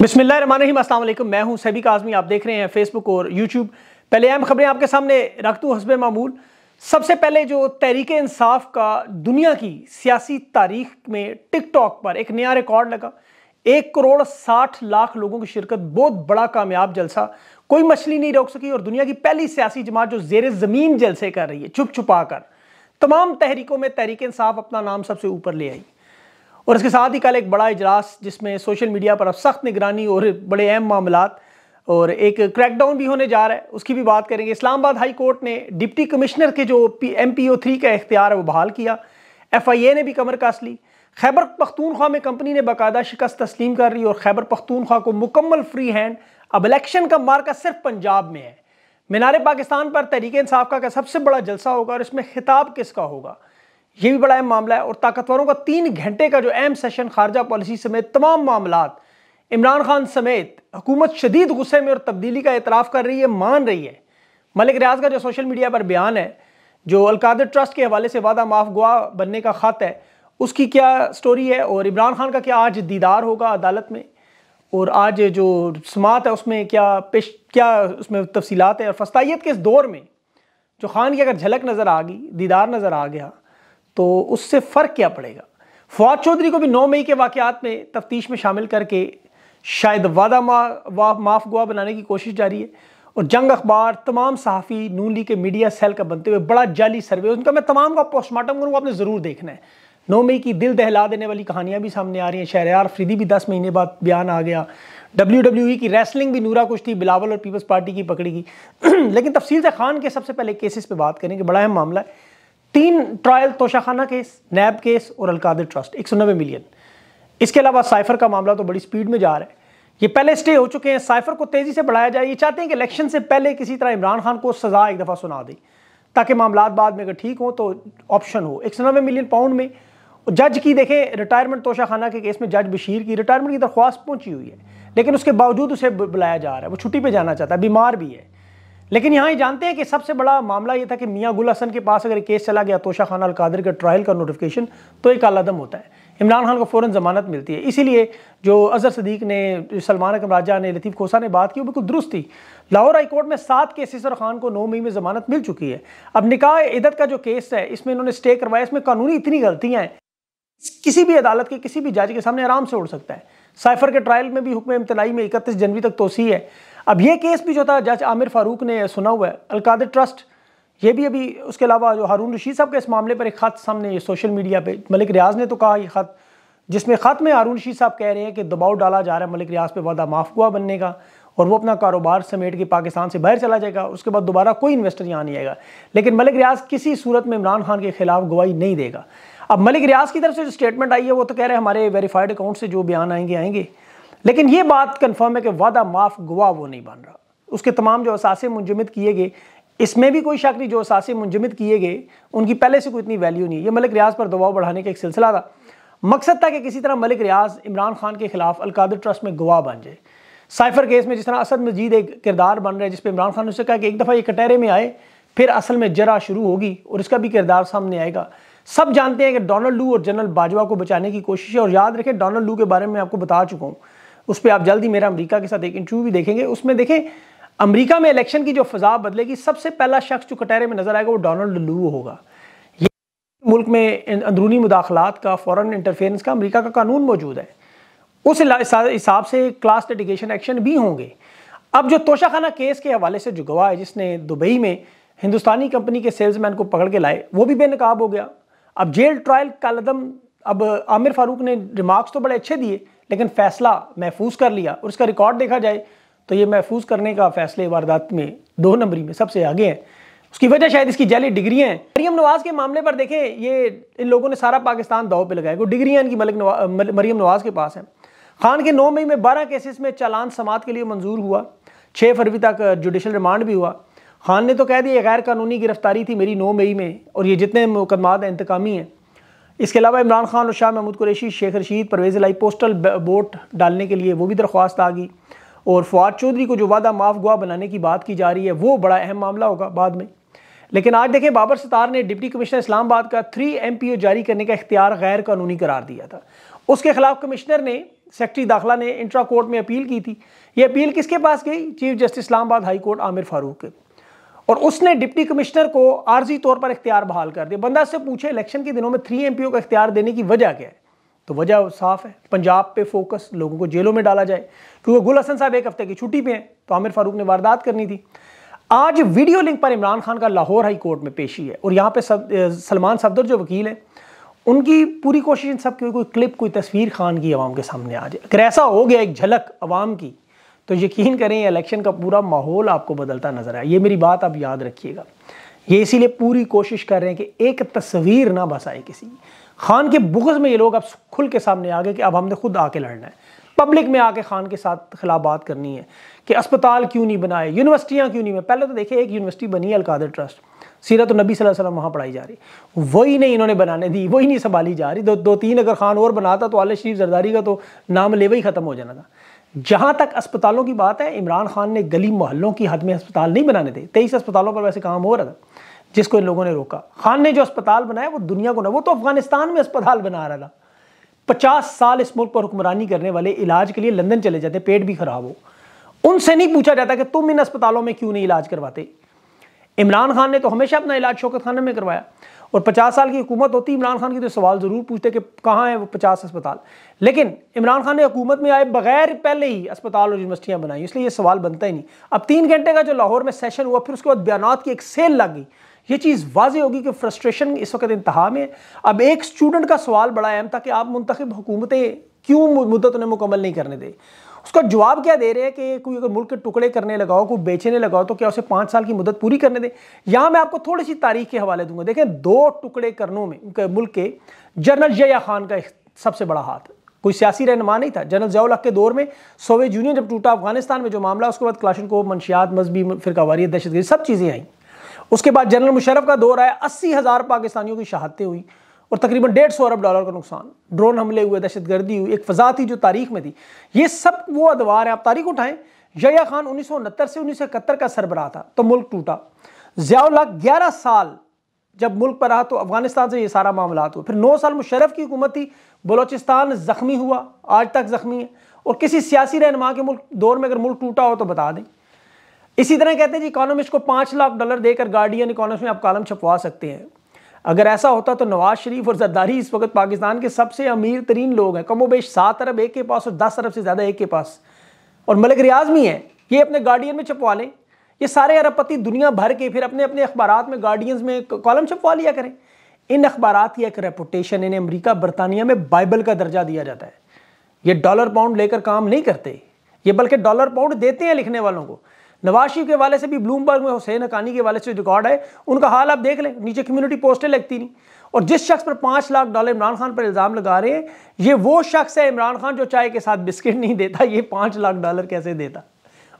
बिस्मिल्लाहिर्रहमानिर्रहीम अस्सलाम वालेकुम मैं हूँ सभी काजमी आप देख रहे हैं फेसबुक और यूट्यूब पहले अहम खबरें आपके सामने रख दूँ हसब मामूल। सबसे पहले जो तहरीक इंसाफ का दुनिया की सियासी तारीख में टिकटॉक पर एक नया रिकॉर्ड लगा। एक करोड़ साठ लाख लोगों की शिरकत, बहुत बड़ा कामयाब जलसा। कोई मछली नहीं रोक सकी और दुनिया की पहली सियासी जमात जो जेर ज़मीन जलसे कर रही है, छुप छुपा कर। तमाम तहरीकों में तहरीक इंसाफ अपना नाम सबसे ऊपर ले आई। और इसके साथ ही कल एक बड़ा इजलास जिसमें सोशल मीडिया पर अब सख्त निगरानी और बड़े अहम मामला और एक क्रैकडाउन भी होने जा रहा है। उसकी भी बात करेंगे। इस्लामाबाद हाई कोर्ट ने डिप्टी कमिश्नर के जो P M P O three का इख्तियार है, वो बहाल किया। एफ़ आई ए ने भी कमर कस ली। खैबर पख्तूनख्वा में कंपनी ने बाकायदा शिकस्त तस्लीम कर ली और खैबर पख्तूनख्वा को मुकम्मल फ्री हैंड अब इलेक्शन का मार्का सिर्फ़ पंजाब में है। मीनार पाकिस्तान पर तहरीक इंसाफ का सबसे बड़ा जलसा होगा और इसमें खिताब किसका होगा? ये भी बड़ा अहम मामला है और ताकतवरों का तीन घंटे का जो अहम सेशन खारजा पॉलिसी समेत तमाम मामला इमरान खान समेत हुकूमत शदीद गुस्से में और तब्दीली का एतराफ़ कर रही है, मान रही है। मलिक रियाज का जो सोशल मीडिया पर बयान है, जो अलकादर ट्रस्ट के हवाले से वादा माफ़ गुआ बनने का ख़त है, उसकी क्या स्टोरी है और इमरान खान का क्या आज दीदार होगा अदालत में? और आज जो समात है, उसमें क्या पेश, क्या उसमें तफसीलात है? और फस्ताइत के इस दौर में जो खान की अगर झलक नज़र आ गई, दीदार नज़र आ गया तो उससे फ़र्क क्या पड़ेगा? फवाद चौधरी को भी नौ मई के वाक़ात में तफ्तीश में शामिल करके शायद वादा मा, वा, माफ़ गुआ बनाने की कोशिश जारी है। और जंग अखबार तमाम सहाफ़ी नून लीग के मीडिया सेल का बनते हुए बड़ा जाली सर्वे उनका मैं तमाम का पोस्टमार्टम करूँगा आपने ज़रूर देखना है। नौ मई की दिल दहला देने वाली कहानियाँ भी सामने आ रही हैं। शहर शहरयार फ्रीदी भी दस महीने बाद बयान आ गया। डब्ल्यू डब्ल्यू ई की रेसलिंग भी नूरा कुछ थी बिलावल और पीपल्स पार्टी की पकड़ी गई लेकिन तफसील से खान के सबसे पहले केसेस पे बात करेंगे बड़ा अहम मामला है। तीन trial Toshakhana case NAB case और अलकादिर ट्रस्ट एक सौ नब्बे मिलियन इसके अलावा साइफर का मामला तो बड़ी स्पीड में जा रहा है। ये पहले स्टे हो चुके हैं। साइफर को तेज़ी से बढ़ाया जाए। ये चाहते हैं कि इलेक्शन से पहले किसी तरह इमरान खान को सजा एक दफ़ा सुना दे, ताकि मामला बाद में अगर ठीक हो तो ऑप्शन हो। एक सौ नब्बे मिलियन पाउंड में जज की देखें रिटायरमेंट तोशाखाना के केस में जज बशीर की रिटायरमेंट की दरख्वास्त पहुँची हुई है। लेकिन उसके बावजूद उसे बुलाया जा रहा है। वो छुट्टी पे जाना चाहता है, बीमार भी है। लेकिन यहाँ ये जानते हैं कि सबसे बड़ा मामला ये था कि मियाँ गुल हसन के पास अगर केस चला गया तोशा खान अल कादिर का ट्रायल का नोटिफिकेशन तो एक आलादम होता है। इमरान खान को फ़ौरन ज़मानत मिलती है। इसीलिए जो अजहर सदीक ने सलमान अकम राजा ने, लतीफ़ खोसा ने बात की, वो बिल्कुल दुरुस्त थी। लाहौर हाई कोर्ट में सात केसेस और खान को नौ मई में ज़मानत मिल चुकी है। अब निकाह इदत का जो केस है, इसमें इन्होंने स्टे करवाया, इसमें कानूनी इतनी गलतियाँ हैं। किसी भी अदालत के, किसी भी जज के सामने आराम से उड़ सकता है। साइफर के ट्रायल में भी हुक्म इम्तनाई में इकतीस जनवरी तक तोसी है। अब ये केस भी जो था, जज आमिर फारूक ने सुना हुआ है, अलकादिर ट्रस्ट, ये भी अभी उसके अलावा जो हारून रशीद साहब के इस मामले पर एक ख़त सामने सोशल मीडिया पे, मलिक रियाज ने तो कहा ये ख़त, जिसमें ख़त में हारून रशीद साहब कह रहे हैं कि दबाव डाला जा रहा है, मलिक रियाज पे वादा माफ़ हुआ बनने का, और वो अपना कारोबार समेट के पाकिस्तान से बाहर चला जाएगा, उसके बाद दोबारा कोई इन्वेस्टर यहाँ नहीं आएगा। लेकिन मलिक रियाज किसी सूरत में इमरान खान के खिलाफ गवाही नहीं देगा। अब मलिक रियाज की तरफ़ से जो स्टेटमेंट आई है, वो तो कह रहे हैं हमारे वेरीफाइड अकाउंट से जो बयान आएँगे आएँगे। लेकिन ये बात कन्फर्म है कि वादा माफ़ गवाह वो नहीं बन रहा। उसके तमाम जो असासे मुंजमद किए गए, इसमें भी कोई शक नहीं, जो असासे मुंजमद किए गए, उनकी पहले से कोई इतनी वैल्यू नहीं है। ये मलिक रियाज पर दबाव बढ़ाने का एक सिलसिला था। मकसद था कि किसी तरह मलिक रियाज इमरान खान के खिलाफ अलकादर ट्रस्ट में गवाह बन जाए। साइफर केस में जिस तरह असद मजीद एक किरदार बन रहे हैं, जिसपे इमरान खान ने उससे कहा कि एक दफ़ा ये कटहरे में आए, फिर असल में जरा शुरू होगी और इसका भी किरदार सामने आएगा। सब जानते हैं कि डोनाल्ड लू और जनरल बाजवा को बचाने की कोशिश है और याद रखें, डोनाल्ड लू के बारे में आपको बता चुका हूँ। उस पर आप जल्दी मेरा अमरीका के साथ एक इंटरव्यू भी देखेंगे। उसमें देखें, अमेरिका में इलेक्शन की जो फजा बदलेगी, सबसे पहला शख्स जो कटहरे में नज़र आएगा वो डोनाल्ड लू होगा। ये मुल्क में अंदरूनी मुदाखलात का फॉरन इंटरफेरेंस का, अमेरिका का कानून मौजूद है। उस हिसाब से क्लास लिटिगेशन एक्शन भी होंगे। अब जो तोशाखाना केस के हवाले से जो गवाह है, जिसने दुबई में हिंदुस्तानी कंपनी के सेल्समैन को पकड़ के लाए, वो भी बेनकाब हो गया। अब जेल ट्रायल का लदम अब आमिर फारूक ने रिमार्क्स तो बड़े अच्छे दिए लेकिन फैसला महफूज कर लिया और उसका रिकॉर्ड देखा जाए तो ये महफूज करने का फैसले वारदात में दो नंबरी में सबसे आगे हैं। उसकी वजह शायद इसकी जैली डिग्रियाँ हैं। मरियम नवाज़ के मामले पर देखें ये इन लोगों ने सारा पाकिस्तान दाव पे लगाया। डिग्रियाँ इनकी मलिक नवा, मरियम नवाज़ के पास हैं। खान के नौ मई में बारह केसेस में चालान समात के लिए मंजूर हुआ। छः फरवरी तक जुडिशल रिमांड भी हुआ। खान ने तो कह दिया गैर कानूनी गिरफ्तारी थी मेरी नौ मई में और ये जितने मुकदमात हैं इंतकामी हैं। इसके अलावा इमरान खान और शाह महमूद कुरैशी, शेख रशीद, परवेज़ लाई पोस्टल वोट डालने के लिए वो भी दरख्वास्त आ गई और फवाद चौधरी को जो वादा माफ़ गुआ बनाने की बात की जा रही है, वो बड़ा अहम मामला होगा बाद में। लेकिन आज देखें, बाबर सतार ने डिप्टी कमिश्नर इस्लामाबाद का थ्री एम पी ओ जारी करने का इख्तियार गैर कानूनी करार दिया था। उसके खिलाफ कमिश्नर ने, सेक्रेटरी दाखिला ने इंट्रा कोर्ट में अपील की थी। ये अपील किसके पास गई? Chief justice Islamabad high court Aamir Farooq के। और उसने डिप्टी कमिश्नर को आर्जी तौर पर इख्तियार बहाल कर दिया। बंदा से पूछे, इलेक्शन के दिनों में थ्री एम को इख्तियार देने की वजह क्या है? तो वजह साफ़ है, पंजाब पे फोकस लोगों को जेलों में डाला जाए। क्योंकि गुल हसन साहब एक हफ़्ते की छुट्टी पे हैं तो आमिर फारूक ने वारदात करनी थी। आज वीडियो लिंक पर इमरान खान का लाहौर हाई कोर्ट में पेशी है और यहाँ पे सलमान सफदर जो वकील है, उनकी पूरी कोशिश इन सब की कोई क्लिप कोई तस्वीर खान की आवाम के सामने आ जाए। अगर ऐसा हो गया एक झलक आवाम की तो यकीन करें इलेक्शन का पूरा माहौल आपको बदलता नज़र आया। ये मेरी बात आप याद रखिएगा। ये इसीलिए पूरी कोशिश कर रहे हैं कि एक तस्वीर ना बसाए किसी खान के बुगज में ये लोग अब खुल के सामने आ गए कि अब हमने खुद आके लड़ना है। पब्लिक में आके खान के साथ खिलाफ बात करनी है कि अस्पताल क्यों नहीं बनाए यूनिवर्सिटियाँ क्यों नहीं बनाए? पहले तो देखिए, एक यूनिवर्सिटी बनी अलकादर ट्रस्ट सीरत नबी वसल्लम वहाँ पढ़ाई जा रही। वही नहीं इन्होंने बनाने दी, वही नहीं संभाली जा रही। दो दो तीन अगर खान और बनाता तो आल शरीफ जरदारी का तो नाम लेवा ही ख़त्म हो जाना था। जहाँ तक अस्पतालों की बात है, इमरान खान ने गली मोहल्लों की हद में अस्पताल नहीं बनाने थे तेईस अस्पतालों पर वैसे काम हो रहा था, जिसको इन लोगों ने रोका। खान ने जो अस्पताल बनाया, वो दुनिया को ना, वो तो अफ़गानिस्तान में अस्पताल बना रहा था। पचास साल इस मुल्क पर हुक्मरानी करने वाले इलाज के लिए लंदन चले जाते, पेट भी खराब हो। उनसे नहीं पूछा जाता कि तुम इन अस्पतालों में क्यों नहीं इलाज करवाते। इमरान खान ने तो हमेशा अपना इलाज शौकत खाना में करवाया। और पचास साल की हुकूमत होती, इमरान खान की तो सवाल ज़रूर पूछते कि कहाँ है वो पचास अस्पताल। लेकिन इमरान खान ने हुकूमत में आए बगैर पहले ही अस्पताल और यूनिवर्सिटियाँ बनाई, इसलिए ये सवाल बनता ही नहीं। अब तीन घंटे का जो लाहौर में सेशन हुआ, फिर उसके बाद बयान की एक सेल लग गई। ये चीज़ वाजे होगी कि फ्रस्ट्रेशन इस वक्त इंतहा में अब एक स्टूडेंट का सवाल बड़ा अहम था कि आप मुंतब हुकूमतें क्यों मुद्दत उन्हें मुकम्मल नहीं करने दे? उसका जवाब क्या दे रहे हैं कि कोई अगर मुल्क के टुकड़े करने लगाओ, कोई बेचने लगाओ तो क्या उसे पाँच साल की मुद्दत पूरी करने दे? यहाँ मैं आपको थोड़ी सी तारीख के हवाले दूँगा। देखें, दो टुकड़े करनों में मुल्क के, जनरल जया खान का सबसे बड़ा हाथ। कोई सियासी रहनमा नहीं था। जनरल जयाउल के दौर में, सोवियत यूनियन जब टूटा अफ़गानिस्तान में जो मामला, उसके बाद क्लाशन को मंशियात मजहबी फिरकावारियत दहशतगर्दी, सब चीज़ें आई। उसके बाद जनरल मुशरफ का दौर आया। अस्सी हज़ार पाकिस्तानियों की शहादतें हुई। और तकरीबन डेढ़ सौ अरब डॉलर का नुकसान। ड्रोन हमले हुए दहशत गर्दी हुई, एक फजा थी जो तारीख में थी, ये सब वो अदवार है। आप तारीख उठाएँ जया खान उन्नीस सौ उनहत्तर से उन्नीस इकहत्तर का सरबराह था तो मुल्क टूटा। जियाउल्ला ग्यारह साल जब मुल्क पर रहा तो अफ़गानिस्तान से ये सारा मामला हुआ। फिर नौ साल मुशरफ की हुकूमत थी, बलोचिस्तान जख्मी हुआ, आज तक जख्मी है। और किसी सियासी रहनमा के मुल्क दौर में अगर मुल्क टूटा हो तो बता दें। इसी तरह कहते हैं जी इकोनॉमिस्ट को पाँच लाख डॉलर देकर गार्डियन इकोनॉमिस्ट में आप कॉलम छपवा सकते हैं। अगर ऐसा होता तो नवाज़ शरीफ और जरदारी इस वक्त पाकिस्तान के सबसे अमीर तरीन लोग हैं। कमो बेश सात अरब एक के पास और दस अरब से ज़्यादा एक के पास। और मलिक रियाज भी हैं। ये अपने गार्डियन में छपवा लें। ये सारे अरबपति दुनिया भर के फिर अपने अपने अखबार में गार्डियंस में कॉलम छपवा लिया करें। इन अखबार की एक रेपुटेशन इन्हें अमरीका बरतानिया में बाइबल का दर्जा दिया जाता है। ये डॉलर पाउंड लेकर काम नहीं करते। ये बल्कि डॉलर पाउंड देते हैं लिखने वालों को। नवाज़ शरीफ के वाले से भी, ब्लूमबर्ग में हुसैन हकानी के वाले से रिकॉर्ड है, उनका हाल आप देख लें, नीचे कम्युनिटी पोस्टें लगती नहीं। और जिस शख्स पर पाँच लाख डॉलर इमरान खान पर इल्ज़ाम लगा रहे हैं, ये वो शख्स है इमरान खान जो चाय के साथ बिस्किट नहीं देता, ये पाँच लाख डॉलर कैसे देता?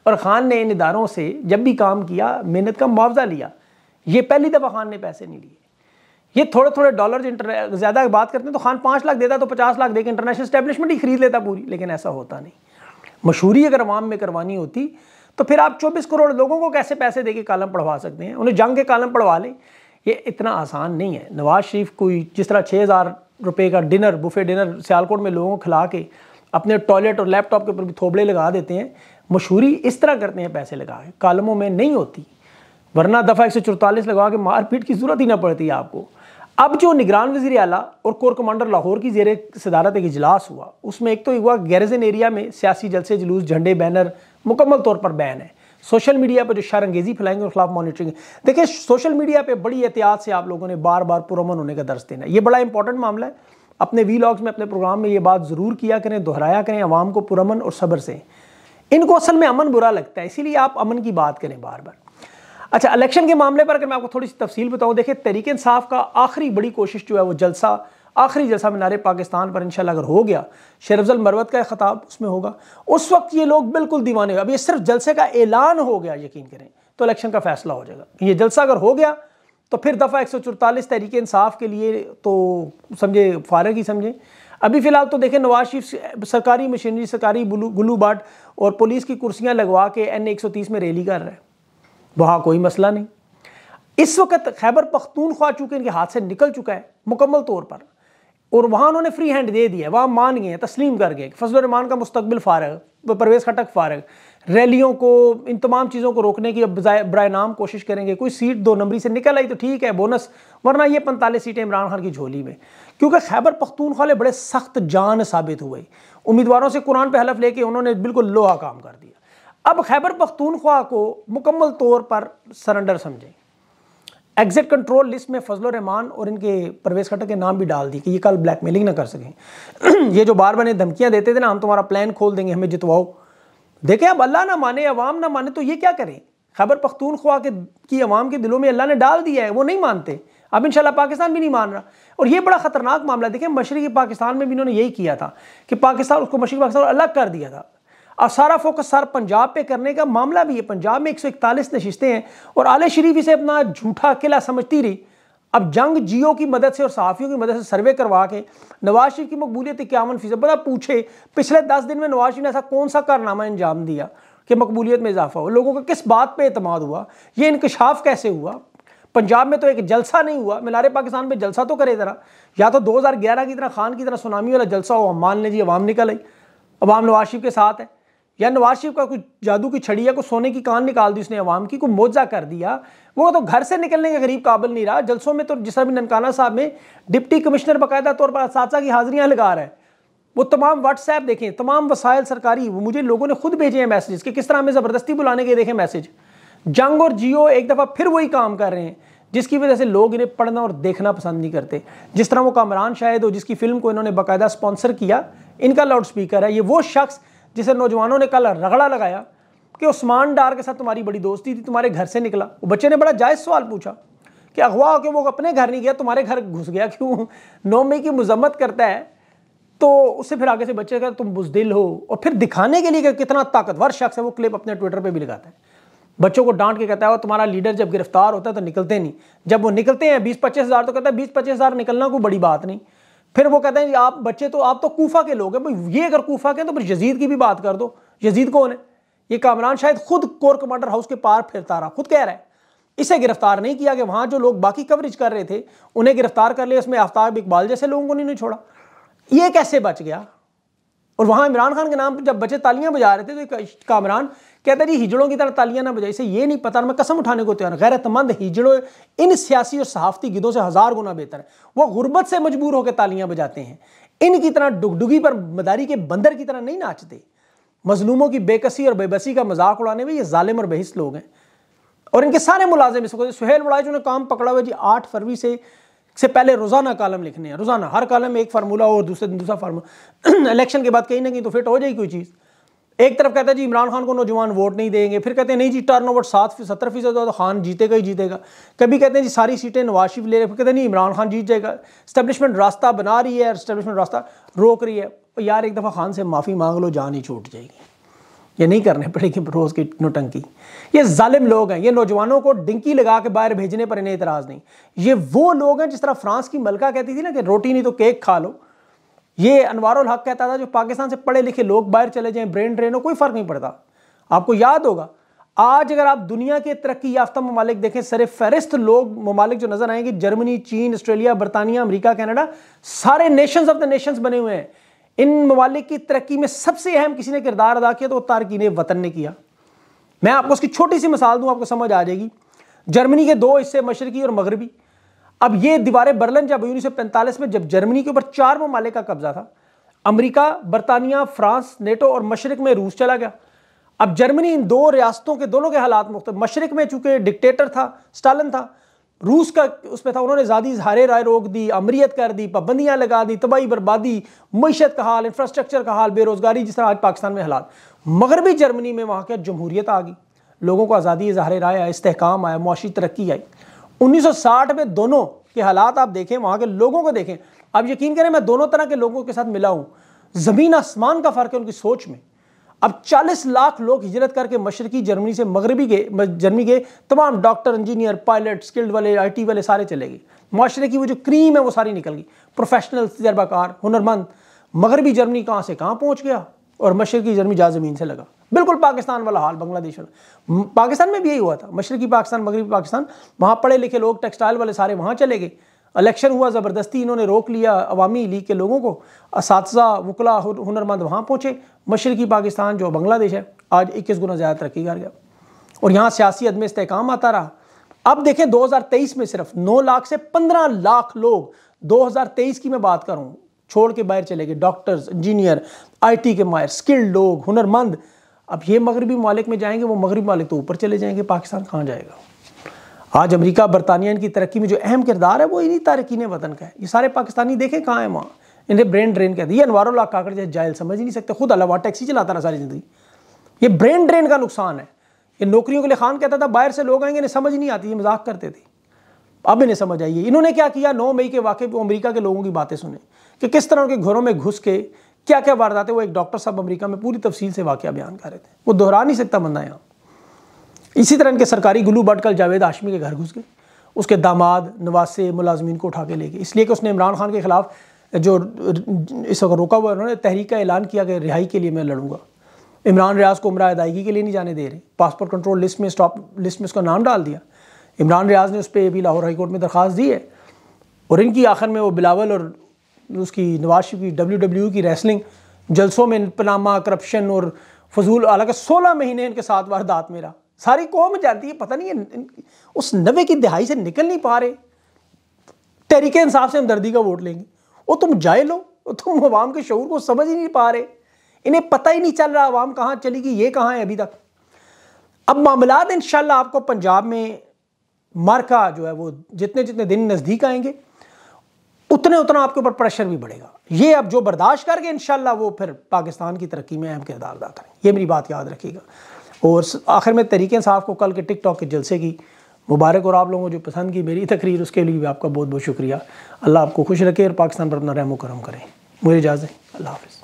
और खान ने इन इदारों से जब भी काम किया, मेहनत का मुआवजा लिया, ये पहली दफ़ा खान ने पैसे नहीं लिए। ये थोड़े थोड़े डॉलर ज़्यादा बात करते हैं तो खान पाँच लाख देता तो पचास लाख देकर इंटरनेशनल स्टैब्लिशमेंट ही खरीद लेता पूरी, लेकिन ऐसा होता नहीं। मशहूरी अगर अवाम में करवानी होती तो फिर आप 24 करोड़ लोगों को कैसे पैसे देके कालम पढ़वा सकते हैं? उन्हें जंग के कालम पढ़वा लें। ये इतना आसान नहीं है। नवाज़ शरीफ कोई जिस तरह छः हज़ार रुपये का डिनर, बुफे डिनर सियालकोट में लोगों को खिला के अपने टॉयलेट और लैपटॉप के ऊपर भी थोबड़े लगा देते हैं, मशहूरी इस तरह करते हैं पैसे लगा के कालमों में नहीं होती। वरना दफ़ा एक सौ चौतालीस लगा के मारपीट की ज़रूरत ही ना पड़ती आपको। अब जो निगरान वजी अला और कोर कमांडर लाहौर की जेर सदारत एक इजलास हुआ। उसमें एक तो हुआ गैरजन एरिया में सियासी जलसे, जुलूस, झंडे, बैनर मुकम्मल तौर पर बैन है। सोशल मीडिया पर जो शर अंगेजी फैलाएँगे, उनके खिलाफ मॉनिटरिंग देखिए, सोशल मीडिया पे बड़ी एहतियात से आप लोगों ने बार बार पुरमन होने का दर्ज देना ये बड़ा इंपॉर्टेंट मामला है। अपने वी में, अपने प्रोग्राम में ये बात ज़रूर किया करें, दोहराया करें आवाम को पुरमन और सब्र से। इनको असल में अमन बुरा लगता है, इसीलिए आप अमन की बात करें बार बार अच्छा इलेक्शन के मामले पर अगर मैं आपको थोड़ी सी तफसील बताऊँ, देखिए, तरीके इंसाफ का आखिरी बड़ी कोशिश जो है वो जलसा आखिरी जलसा मीनार पाकिस्तान पर इंशाल्लाह अगर हो गया शेरफजल मरवत का खिताब उसमें होगा। उस वक्त ये लोग बिल्कुल दीवाने अब ये सिर्फ़ जलसे का ऐलान हो गया, यकीन करें तो इलेक्शन का फैसला हो जाएगा। ये जलसा अगर हो गया तो फिर दफ़ा एक सौ चौतालीस तहरीक इंसाफ के लिए तो समझे, फारग ही समझें। अभी फ़िलहाल तो देखें, नवाज़ शरीफ सरकारी मशीनरी, सरकारी गुलू बाट और पुलिस की कुर्सियाँ लगवा के एन एक सौ तीस में रैली कर रहे हैं। वहाँ कोई मसला नहीं। इस वक्त खैबर पख्तूनख्वा चूँकि इनके हाथ से निकल चुका है, मुकम्मल तौर पर और वहाँ उन्होंने फ्री हैंड दे दिया। वहाँ मान गए, तस्लीम कर गए फजल रहमान का मुस्तबिल फ़ारग परवेज़ खटक फ़ारग। रैलियों को, इन तमाम चीज़ों को रोकने की बर नाम कोशिश करेंगे। कोई सीट दो नंबरी से निकल आई तो ठीक है बोनस वरना ये पैंतालीस सीटें इमरान खान की झोली में। क्योंकि खैबर पख्तूनख्वा बड़े सख्त जान साबित हुए। उम्मीदवारों से कुरान पर हलफ लेके उन्होंने बिल्कुल लोहा काम कर दिया। अब खैबर पख्तूनख्वा को मुकम्मल तौर पर सरेंडर समझें। एग्जिट कंट्रोल लिस्ट में फजल रहमान और इनके परवेज खट्टर के नाम भी डाल दी कि ये कल ब्लैकमेलिंग ना कर सकें। ये जो बार बार धमकियाँ देते थे ना, हम तुम्हारा प्लान खोल देंगे, हमें जितवाओ। देखें, अब अल्लाह ना माने, अवाम ना माने तो ये क्या करें? खबर पख्तूनख्वा के, की अवाम के दिलों में अल्लाह ने डाल दिया है, वो नहीं मानते। अब इंशाल्लाह पाकिस्तान भी नहीं मान रहा। और ये बड़ा ख़तरनाक मामला देखें, मशरक़ी पाकिस्तान में भी इन्होंने यही किया था कि पाकिस्तान, उसको मशरक़ी पाकिस्तान अलग कर दिया था। और सारा फोकस सारा पंजाब पे करने का मामला भी है। पंजाब में एक सौ इकतालीस नशस्तें हैं और आले शरीफ इसे अपना झूठा किला समझती रही। अब जंग जियो की मदद से और सहाफ़ियों की मदद से सर्वे करवा के नवाज़ शरीफ की मकबूलियत इक्यावन फ़ीसद बता पूछे, पिछले दस दिन में नवाज़ शरीफ ने ऐसा कौन सा कारनामा अंजाम दिया कि मकबूलियत में इजाफा हो लोगों का किस बात पर अतमाद हुआ? ये इंकशाफ कैसे हुआ? पंजाब में तो एक जलसा नहीं हुआ। मिलारे पाकिस्तान में जलसा तो करे ज़रा। या तो 2011 की तरह खान की तरह सुनामी वाला जलसा हो मान लीजिए अवाम निकल आई। अवाम नवाज़ शरीफ के साथ है। या नवाज़ शरीफ का कुछ जादू की छड़ी या कुछ सोने की कान निकाल दी उसने, अवाम की कोई मोजा कर दिया, वो तो घर से निकलने के गरीब काबिल नहीं रहा। जलसों में तो जिस तरह भी ननकाना साहब में डिप्टी कमिश्नर बाकायदा तौर पर साचा की हाजिरियाँ लगा रहा है। वो तमाम व्हाट्सएप देखें, तमाम वसायल सरकारी, वो मुझे लोगों ने खुद भेजे हैं मैसेज कि किस तरह हमें ज़बरदस्ती बुलाने के देखें मैसेज जंग और जियो एक दफ़ा फिर वही काम कर रहे हैं, जिसकी वजह से लोग इन्हें पढ़ना और देखना पसंद नहीं करते। जिस तरह वो कामरान शायद हो, जिसकी फ़िल्म को इन्होंने बाकायदा स्पॉन्सर किया, इनका लाउड स्पीकर है, ये वो शख्स जिसे नौजवानों ने कल रगड़ा लगाया कि उस्मान डार के साथ तुम्हारी बड़ी दोस्ती थी, तुम्हारे घर से निकला। वो बच्चे ने बड़ा जायज़ सवाल पूछा कि अगवा होकर वो अपने घर नहीं गया, तुम्हारे घर घुस गया क्यों? नौ मई की मजम्मत करता है तो उससे फिर आगे से बच्चे का तुम बुजदिल हो। और फिर दिखाने के लिए कि कितना ताकतवर शख्स है, वो क्लिप अपने ट्विटर पे भी लगाता है। बच्चों को डांट के कहता है वो तुम्हारा लीडर जब गिरफ़्तार होता है तो निकलते नहीं। जब वो निकलते हैं बीस पच्चीस हज़ार तो कहता है, बीस पच्चीस हज़ार निकलना कोई बड़ी बात नहीं। फिर वो कहते हैं आप बच्चे तो आप तो कोफा के लोग हैं, भाई, ये अगर कोफा के तो फिर यजीद की भी बात कर दो। यजीद कौन है? ये कामरान शायद खुद कोर कमांडर हाउस के पार फिरता रहा, खुद कह रहा है। इसे गिरफ़्तार नहीं किया कि वहाँ जो लोग बाकी कवरेज कर रहे थे, उन्हें गिरफ़्तार कर लिया उसमें आफ्ताब इकबाल जैसे लोगों को नहीं छोड़ा। ये कैसे बच गया? और वहाँ इमरान खान के नाम पर जब बच्चे तालियाँ बजा रहे थे तो कामरान कहता जी, हिजड़ों की तरह तालियाँ ना बजाई। से ये नहीं पता मैं कसम उठाने को तैयार गैरतमंद हिजड़ों इन सियासी और सहाफती गिदों से हज़ार गुना बेहतर है। वो गुर्बत से मजबूर होकर तालियाँ बजाते हैं। इनकी तरह डुगडुगी पर मदारी के बंदर की तरह नहीं नाचते। मजलूमों की बेकसी और बेबसी का मज़ाक उड़ाने में ये जालिम और बहिस लोग हैं। और इनके सारे मुलाजिम इसको सुहेल बड़ाई जो ने काम पकड़ा हुआ जी, आठ फरवरी से से पहले रोज़ाना कालम लिखने हैं। रोज़ाना, हर कालम में एक फार्मूला और दूसरे दिन दूसरा फार्मूला इलेक्शन के बाद कहीं ना कहीं तो फिट हो जाएगी कोई चीज़। एक तरफ़ कहता है जी इमरान खान को नौजवान वोट नहीं देंगे, फिर कहते हैं, नहीं जी टर्न ओवर सात सत्तर फ़ीसद तो खान जीतेगा ही जीतेगा। कभी कहते हैं जी सारी सीटें नवाज़ शरीफ ले रहे फिर कहते हैं, नहीं, इमरान खान जीत जाएगा। स्टैब्लिशमेंट रास्ता बना रही है स्टैब्लिशमेंट रास्ता रोक रही है। यार, एक दफ़ा खान से माफ़ी मांग लो, जान ही छूट जाएगी। ये नहीं करने पड़ेगी रोज़ की नोटंकी। ये जालिम लोग हैं, ये नौजवानों को डिंकी लगा के बाहर भेजने पर इन्हें इतराज़ नहीं। ये वो लोग हैं जिस तरह फ्रांस की मलका कहती थी ना कि रोटी नहीं तो केक खा लो। ये अनवारुल हक कहता था जो पाकिस्तान से पढ़े लिखे लोग बाहर चले जाएँ ब्रेन ड्रेन हो, कोई फ़र्क नहीं पड़ता। आपको याद होगा, आज अगर आप दुनिया के तरक्की याफ्ता ममालिक देखें, सर फहरिस्त लोग ममालिक जो नज़र आएँगे, जर्मनी, चीन, ऑस्ट्रेलिया, बरतानिया, अमरीका, कनाडा, सारे नेशंस ऑफ़ द नेशंस बने हुए हैं। इन ममालिक की तरक्की में सबसे अहम किसी ने किरदार अदा किया तो वो तारकिन वतन ने किया। मैं आपको उसकी छोटी सी मिसाल दूँ, आपको समझ आ जाएगी। जर्मनी के दो हिस्से, मशरकी और मगरबी। अब ये दीवारें बर्लन जब उन्नीस सौ पैंतालीस में जब जर्मनी के ऊपर चार ममालिक का कब्जा था, अमेरिका, बरतानिया, फ्रांस, नेटो और मशरक में रूस चला गया। अब जर्मनी इन दो रियासतों के दोनों के हालात मुख्त, मशरक में चूँकि डिक्टेटर था, स्टालन था, रूस का उसमें था, उन्होंने ज़्यादा इजहार राय रोक दी अमरीत कर दी, पाबंदियाँ लगा दी, तबाही बर्बादी, मीशत का हाल इंफ्रास्ट्रक्चर का हाल, बेरोज़गारी, जिस तरह आज पाकिस्तान में हालात। मगरबी जर्मनी में वहाँ क्या जमहूरियत आ गई? लोगों को आज़ादी इजहार राय आया इसकाम आया, मुआशी तरक्की आई। 1960 में दोनों के हालात आप देखें, वहाँ के लोगों को देखें। आप यकीन करें, मैं दोनों तरह के लोगों के साथ मिला हूँ। ज़मीन आसमान का फ़र्क है उनकी सोच में। अब 40 लाख लोग हिजरत करके मशरकी जर्मनी से मगरबी गए जर्मनी गए, तमाम डॉक्टर, इंजीनियर, पायलट, स्किल्ड वाले, आईटी वाले सारे चले गए। माशरे की वो जो क्रीम है, वो सारी निकल गई। प्रोफेशनल, तजर्बाकार, हुनरमंद। मगरबी जर्मनी कहाँ से, कहाँ पहुँच गया? और मशरकी जर्मनी जा ज़मीन से लगा। बिल्कुल पाकिस्तान वाला हाल, बांग्लादेश वाला। पाकिस्तान में भी यही हुआ था। मशरकी पाकिस्तान, मगरबी पाकिस्तान, वहाँ पढ़े लिखे लोग, टेक्सटाइल वाले सारे वहाँ चले गए। इलेक्शन हुआ, ज़बरदस्ती इन्होंने रोक लिया अवामी लीग के लोगों को। इस वकला हुनरमंद वहाँ पहुँचे। मशरकी पाकिस्तान, जो बांग्लादेश है, आज इक्कीस गुना ज़्यादा तरक्की कर गया। और यहाँ सियासी अदम इसकाम आता रहा। अब देखें 2023 में सिर्फ़ 9 लाख से 15 लाख लोग 2023 की मैं बात करूँ छोड़ के बाहर चले गए। डॉक्टर्स, इंजीनियर, आईटी के मायर स्किल्ड लोग, हुनरमंद अब ये मगरबी मालिक में जाएँगे, वो मगरबी मालिक तो ऊपर चले जाएँगे, पाकिस्तान कहाँ जाएगा? आज अमेरिका, बरतानिया की तरक्की में जो अहम किरदार है, वो इन्हीं तारकिन वतन का है। ये सारे पाकिस्तानी देखें कहाँ है वहाँ? इन्हें ब्रेन ड्रेन कहते हैं। अनवारुल्ला काकड़ जैसे जायल समझ ही नहीं सकते। खुद अलावा टैक्सी चलाता रहा सारी ज़िंदगी। ये ब्रेन ड्रेन का नुकसान है। ये नौकरियों के लिए खान कहता था, बाहर से लोग आएँगे, इन्हें समझ नहीं आती, ये मज़ाक करते थे। अब इन्हें समझ आइए इन्होंने क्या किया? नौ मई के वाक़े अमरीका के लोगों की बातें सुने कि किस तरह उनके घरों में घुस के क्या क्या वारदातें, वो एक डॉक्टर साहब अमेरिका में पूरी तफसील से वाक़ बयान कर रहे थे। वो दोहरा नहीं सकता बंदा यहाँ। इसी तरह इनके सरकारी गुलू बट कल जावेद आशमी के घर घुस गए। उसके दामाद, नवासे, मुलाजमीन को उठा के ले गए। इसलिए कि उसने इमरान खान के खिलाफ जो इस वक्त रोका हुआ है, उन्होंने तहरीक का ऐलान किया कि रिहाई के लिए मैं लड़ूँगा। इमरान रियाज को उम्र अदायगी के लिए नहीं जाने दे रहे। पासपोर्ट कंट्रोल लिस्ट में स्टॉप लिस्ट में उसका नाम डाल दिया। इमरान रियाज ने उस पर भी लाहौर हाईकोर्ट में दरख्वास्त दी है। और इनकी आखिर में वो बिलावल और उसकी नवाज़ शरीफ की डब्ल्यू डब्ल्यू की रेसलिंग जलसों में पनामा करप्शन और फजूल हालाँकि सोलह महीने इनके साथ वारदात मेरा सारी कौम जानती है, पता नहीं है उस नबे की दिहाई से निकल नहीं पा रहे। तहरीके इंसाफ से हमदर्दी का वोट लेंगे। वो तुम जाए लो तुम अवाम के शूर को समझ ही नहीं पा रहे। इन्हें पता ही नहीं चल रहा आवाम कहाँ चलेगी, ये कहाँ है अभी तक। अब मामला इन आपको पंजाब में मार्का जो है वो जितने जितने दिन नज़दीक आएँगे उतने उतना आपके ऊपर प्रेशर भी बढ़ेगा। ये अब जो बर्दाश्त करके इन वो फिर पाकिस्तान की तरक्की में अहम किरदार अदा करें ये मेरी बात याद रखिएगा। और आखिर में तरीके साहब को कल के टिक टॉक के जलसे की मुबारक और आप लोगों को जो पसंद की मेरी तकरीर, उसके लिए भी आपका बहुत बहुत शुक्रिया। अल्लाह आपको खुश रखे और पाकिस्तान पर अपना रहमो करम करें। मुझे इजाज़त अल्लाह हाफ़